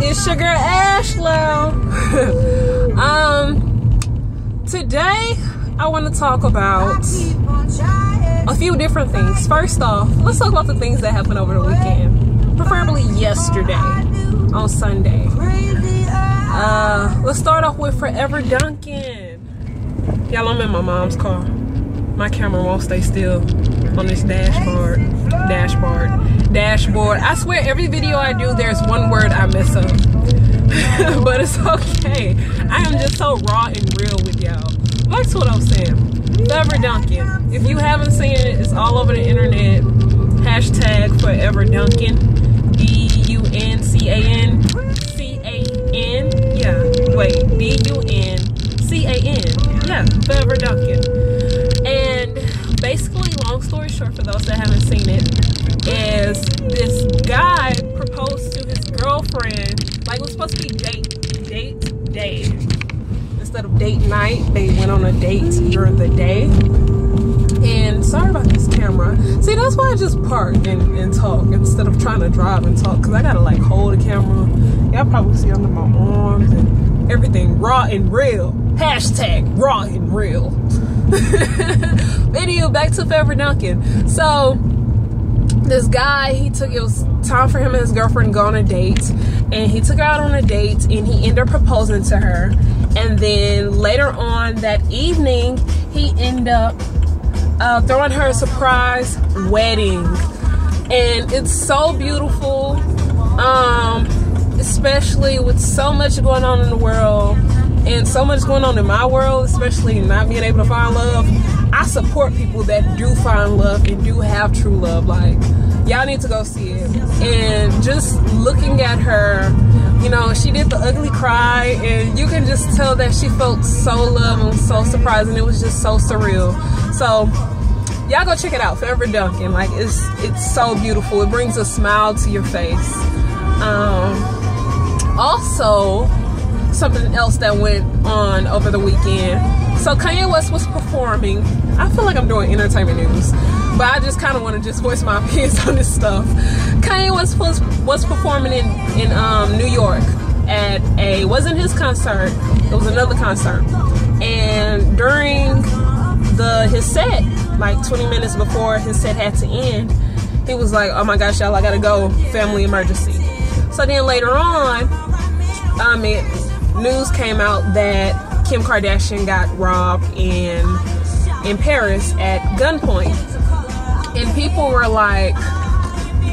It's Sugar Ash-Lo. um, today I want to talk about a few different things. First off, let's talk about the things that happened over the weekend, preferably yesterday on Sunday. Uh, let's start off with Forever Duncan. Y'all, I'm in my mom's car. My camera won't stay still on this dashboard. Dashboard. Dashboard. I swear every video I do, there's one word I mess up. but it's okay. I am just so raw and real with y'all. That's what I'm saying. Forever Duncan. If you haven't seen it, it's all over the internet. Hashtag Forever Duncan. D-U-N-C-A-N. C-A-N. Yeah. Wait. D-U-N-C-A-N. Yeah. Forever Duncan. And basically, long story short, for those that haven't seen it, is this guy proposed to his girlfriend. Like it was supposed to be date, date, day. Instead of date night, they went on a date during the day. And sorry about this camera. See, that's why I just park and, and talk instead of trying to drive and talk. Cause I gotta like hold the camera. Y'all probably see under my arms and everything raw and real. Hashtag raw and real. Video back to Forever Duncan. So this guy, he took it was time for him and his girlfriend to go on a date, and he took her out on a date, and he ended up proposing to her. And then later on that evening, he ended up uh, throwing her a surprise wedding, and it's so beautiful. Um, especially with so much going on in the world and so much going on in my world, especially not being able to find love, I support people that do find love and do have true love. Like, y'all need to go see it. And just looking at her, you know, she did the ugly cry, and you can just tell that she felt so loved and so surprised, and it was just so surreal. So, y'all go check it out, Forever Duncan. Like, it's it's so beautiful. It brings a smile to your face. Um, also, something else that went on over the weekend. So Kanye West was performing. I feel like I'm doing entertainment news, but I just kind of want to just voice my opinions on this stuff. Kanye West was was performing in in um, New York at a wasn't his concert. It was another concert, and during the his set, like 20 minutes before his set had to end, he was like, "Oh my gosh, y'all, I gotta go, family emergency." So then later on, um, it, news came out that Kim Kardashian got robbed in in Paris at gunpoint, and people were like,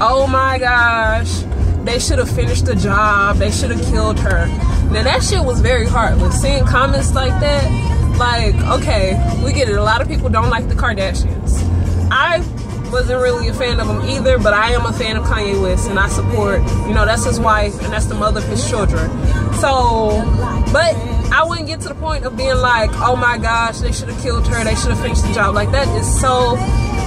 "Oh my gosh, they should have finished the job. They should have killed her." Now that shit was very heartless. Seeing comments like that, like, okay, we get it. A lot of people don't like the Kardashians. I wasn't really a fan of him either, but I am a fan of Kanye West and I support, you know, that's his wife and that's the mother of his children. So, but I wouldn't get to the point of being like, oh my gosh, they should have killed her, they should have finished the job. Like, that is so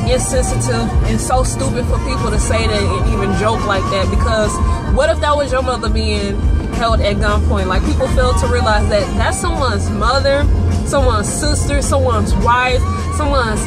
insensitive and so stupid for people to say that and even joke like that because what if that was your mother being held at gunpoint? Like, people fail to realize that that's someone's mother, someone's sister, someone's wife, someone's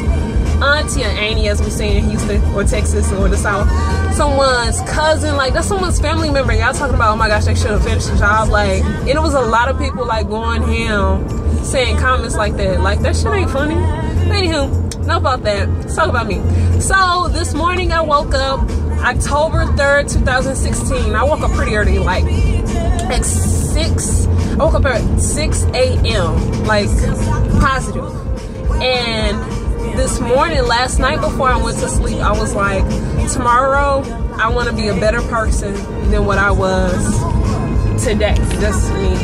auntie or auntie as we say in Houston or Texas or the South. Someone's cousin, like that's someone's family member. Y'all talking about, oh my gosh, they should have finished the job. Like, and it was a lot of people like going ham saying comments like that. Like that shit ain't funny. Anywho, enough about that. Let's talk about me. So this morning I woke up October 3rd, 2016. I woke up pretty early, like at 6. I woke up at 6 a.m. Like positive. And this morning, last night before I went to sleep, I was like, tomorrow I want to be a better person than what I was today. That's me,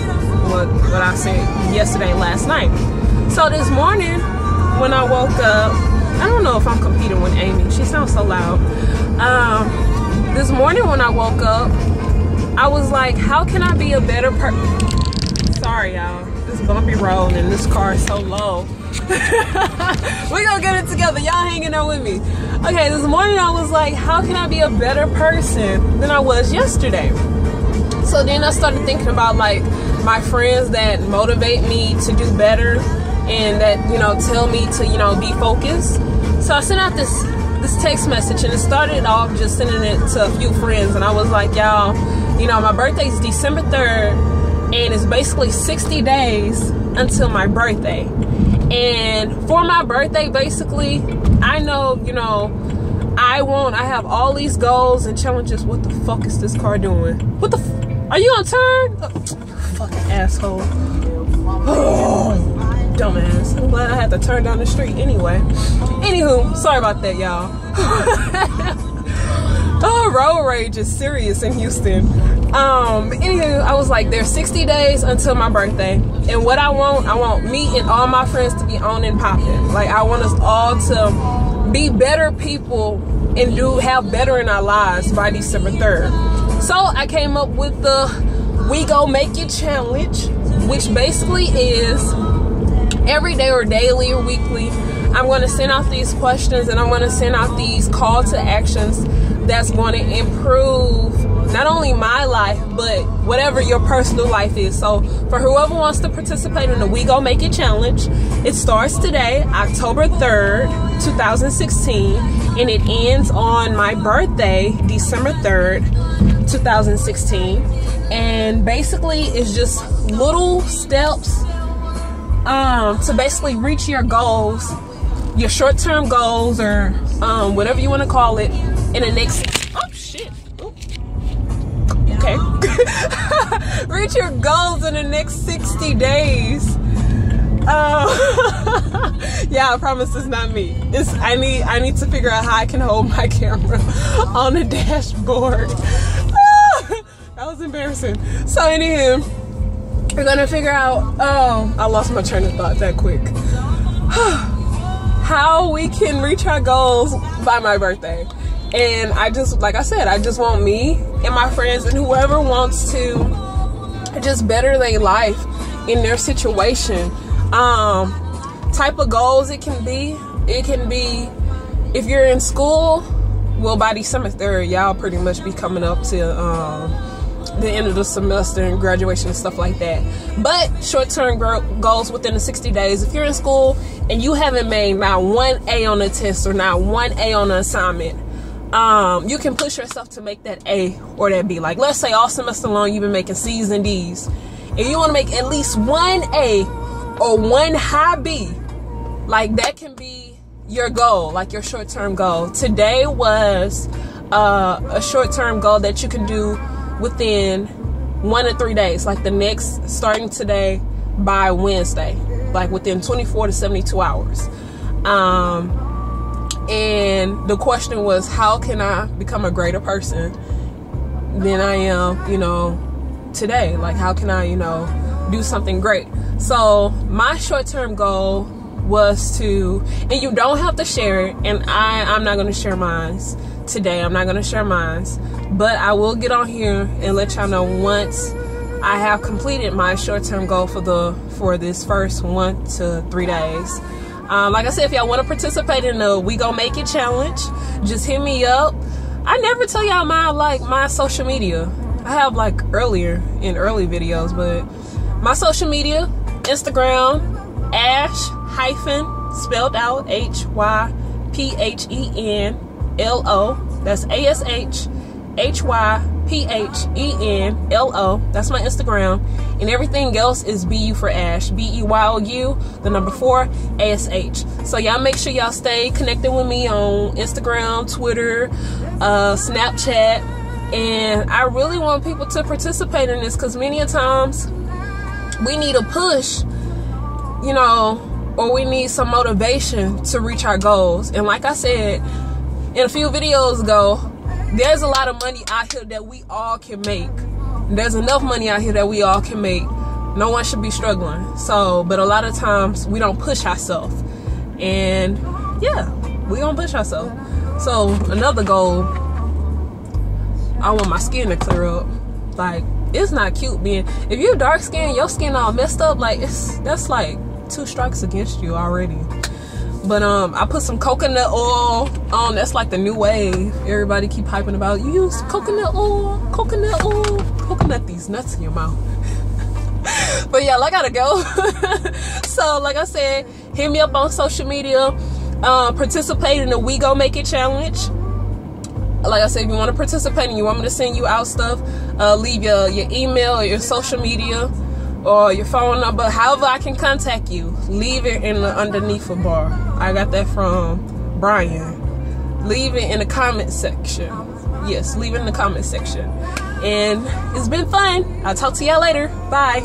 what, what I said yesterday, last night. So this morning, when I woke up, I don't know if I'm competing with Amy. She sounds so loud. Um, this morning when I woke up, I was like, how can I be a better person? Sorry, y'all. This bumpy road and this car is so low. we gonna get it together. Y'all hanging out with me. Okay, this morning I was like, how can I be a better person than I was yesterday? So then I started thinking about like my friends that motivate me to do better and that, you know, tell me to, you know, be focused. So I sent out this this text message and it started off just sending it to a few friends and I was like, y'all, you know, my birthday is December 3rd and it's basically 60 days until my birthday. And for my birthday, basically, I know, you know, I want, I have all these goals and challenges. What the fuck is this car doing? What the, are you on turn? Oh, fucking asshole. Dumbass. I'm glad I had to turn down the street anyway. Anywho, sorry about that, y'all. road rage is serious in Houston. Um, anywho, I was like, there's 60 days until my birthday. And what I want, I want me and all my friends to be on and popping. Like, I want us all to be better people and do have better in our lives by December 3rd. So I came up with the We Go Make It Challenge, which basically is every day or daily or weekly, I'm going to send out these questions and I'm going to send out these call to actions that's going to improve not only my life, but whatever your personal life is. So for whoever wants to participate in the We Go Make It Challenge, it starts today, October 3rd, 2016, and it ends on my birthday, December 3rd, 2016. And basically it's just little steps um, to basically reach your goals, your short-term goals or um, whatever you want to call it in the next, oh shit, okay. reach your goals in the next 60 days. Uh, yeah, I promise it's not me. It's I need I need to figure out how I can hold my camera on the dashboard. that was embarrassing. So anywho, we're gonna figure out. Oh, I lost my train of thought that quick. how we can reach our goals by my birthday. And I just, like I said, I just want me and my friends and whoever wants to just better their life in their situation. Um, type of goals it can be. It can be if you're in school, well, by December 3rd, y'all pretty much be coming up to um, the end of the semester and graduation and stuff like that. But short-term goals within the 60 days. If you're in school and you haven't made not one A on a test or not one A on an assignment, um, you can push yourself to make that A or that B. Like let's say all semester long you've been making C's and D's. and you want to make at least one A or one high B, like that can be your goal, like your short-term goal. Today was uh, a short-term goal that you can do within one to three days, like the next starting today by Wednesday, like within 24 to 72 hours. Um, and the question was, how can I become a greater person than I am, you know, today? Like, how can I, you know, do something great? So, my short term goal was to, and you don't have to share it, and I, I'm not going to share mine today. I'm not going to share mine, but I will get on here and let y'all know once I have completed my short term goal for the for this first one to three days. Um, like I said, if y'all want to participate in the We Go Make It challenge, just hit me up. I never tell y'all my like my social media. I have like earlier in early videos, but my social media, Instagram, Ash hyphen spelled out H Y P H E N L O. That's A S H H Y P H E N L O. That's my Instagram. And everything else is B U for Ash. B E Y O U, the number four, A S H. So y'all make sure y'all stay connected with me on Instagram, Twitter, uh, Snapchat. And I really want people to participate in this because many a times we need a push, you know, or we need some motivation to reach our goals. And like I said in a few videos ago, there's a lot of money out here that we all can make. There's enough money out here that we all can make. No one should be struggling. So, but a lot of times we don't push ourselves. And yeah, we don't push ourselves. So another goal, I want my skin to clear up. Like, it's not cute being, if you're dark skinned, your skin all messed up, like, it's, that's like two strikes against you already. But um, I put some coconut oil on. That's like the new wave. Everybody keep hyping about. You use coconut oil, coconut oil, coconut these nuts in your mouth. but yeah, I gotta go. so like I said, hit me up on social media. uh, participate in the We Go Make It challenge. Like I said, if you want to participate and you want me to send you out stuff, uh, leave your, your email or your social media or your phone number, however I can contact you. Leave it in the underneath a bar. I got that from Brian. Leave it in the comment section. Yes, leave it in the comment section. And it's been fun. I'll talk to y'all later. Bye.